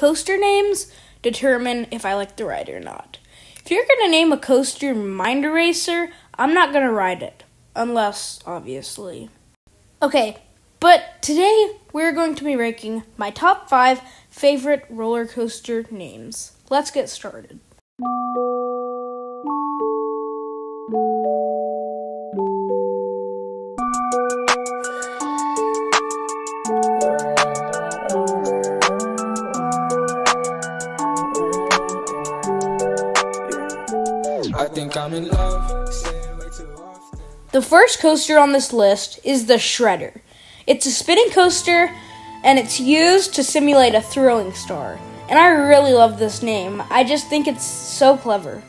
coaster names determine if I like the ride or not. If you're going to name a coaster Mind Eraser, I'm not going to ride it. Unless, obviously. Okay, but today we're going to be ranking my top five favorite roller coaster names. Let's get started. I think I'm in love. The first coaster on this list is the Shredder. It's a spinning coaster and it's used to simulate a throwing star. And I really love this name. I just think it's so clever.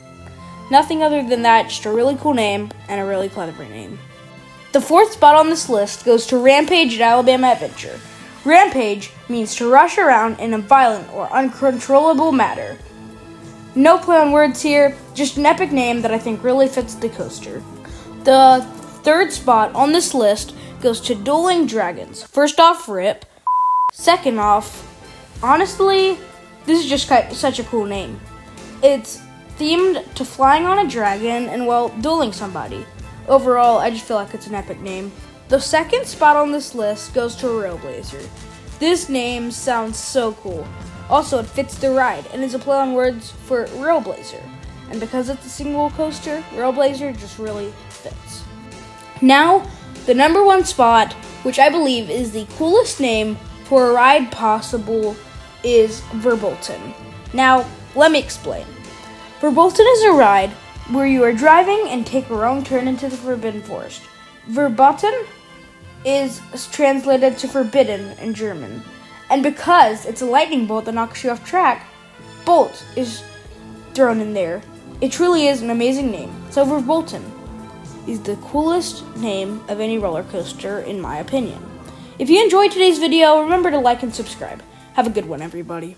Nothing other than that, just a really cool name and a really clever name. The fourth spot on this list goes to Rampage at Alabama Adventure. Rampage means to rush around in a violent or uncontrollable manner. No play on words here, just an epic name that I think really fits the coaster. The third spot on this list goes to Dueling Dragons. First off, RIP. Second off, honestly, this is just such a cool name. It's themed to flying on a dragon and, well, dueling somebody. Overall, I just feel like it's an epic name. The second spot on this list goes to Railblazer. This name sounds so cool. Also, it fits the ride and is a play on words for trailblazer. And because it's a single coaster, Railblazer just really fits. Now, the number one spot, which I believe is the coolest name for a ride possible, is Verbolten. Now, let me explain. Verbolten is a ride where you are driving and take a wrong turn into the Forbidden Forest. Verboten is translated to forbidden in German. And because it's a lightning bolt that knocks you off track, Bolt is thrown in there. It truly is an amazing name. So Verbolten is the coolest name of any roller coaster, in my opinion. If you enjoyed today's video, remember to like and subscribe. Have a good one, everybody.